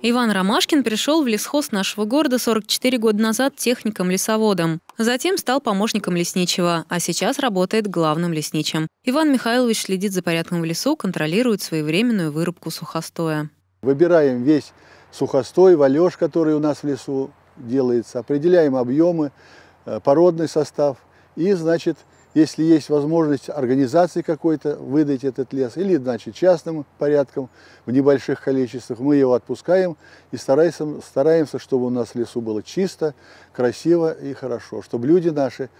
Иван Ромашкин пришел в лесхоз нашего города 44 года назад техником-лесоводом. Затем стал помощником лесничего, а сейчас работает главным лесничим. Иван Михайлович следит за порядком в лесу, контролирует своевременную вырубку сухостоя. Выбираем весь сухостой, валеж, который у нас в лесу делается, определяем объемы, э, породный состав и, значит, если есть возможность организации какой-то выдать этот лес, или, значит, частным порядком в небольших количествах, мы его отпускаем и стараемся, стараемся, чтобы у нас в лесу было чисто, красиво и хорошо, чтобы люди наши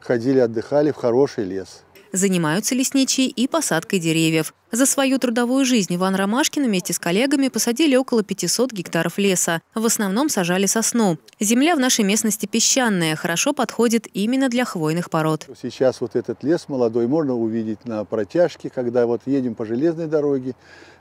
ходили, отдыхали в хороший лес. Занимаются лесничие и посадкой деревьев. За свою трудовую жизнь Иван Ромашкин вместе с коллегами посадили около 500 гектаров леса. В основном сажали сосну. Земля в нашей местности песчаная, хорошо подходит именно для хвойных пород. Сейчас вот этот лес молодой можно увидеть на протяжке, когда вот едем по железной дороге,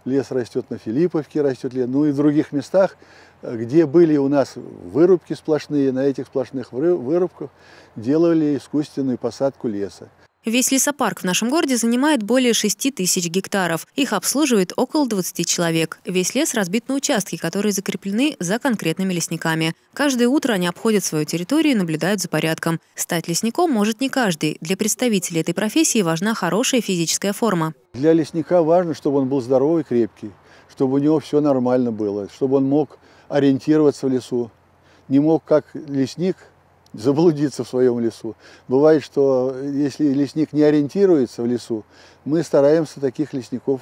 лес растет на Филипповке, растет лес, ну и в других местах, где были у нас вырубки сплошные, на этих сплошных вырубках делали искусственную посадку леса. Весь лесопарк в нашем городе занимает более 6 тысяч гектаров. Их обслуживает около 20 человек. Весь лес разбит на участки, которые закреплены за конкретными лесниками. Каждое утро они обходят свою территорию и наблюдают за порядком. Стать лесником может не каждый. Для представителей этой профессии важна хорошая физическая форма. Для лесника важно, чтобы он был здоровый, крепкий, чтобы у него все нормально было, чтобы он мог ориентироваться в лесу. Не мог как лесник заблудиться в своем лесу. Бывает, что если лесник не ориентируется в лесу, мы стараемся таких лесников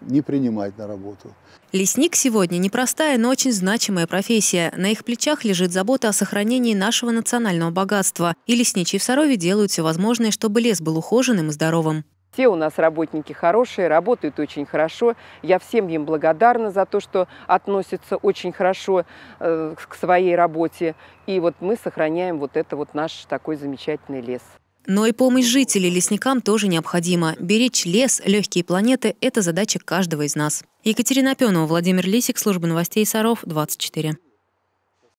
не принимать на работу. Лесник сегодня непростая, но очень значимая профессия. На их плечах лежит забота о сохранении нашего национального богатства. И лесничие в Сарове делают все возможное, чтобы лес был ухоженным и здоровым. Все у нас работники хорошие, работают очень хорошо. Я всем им благодарна за то, что относятся очень хорошо э, к своей работе. И вот мы сохраняем вот это вот наш такой замечательный лес. Но и помощь жителей лесникам тоже необходима. Беречь лес, легкие планеты – это задача каждого из нас. Екатерина Пенова, Владимир Лисик, служба новостей Саров, 24.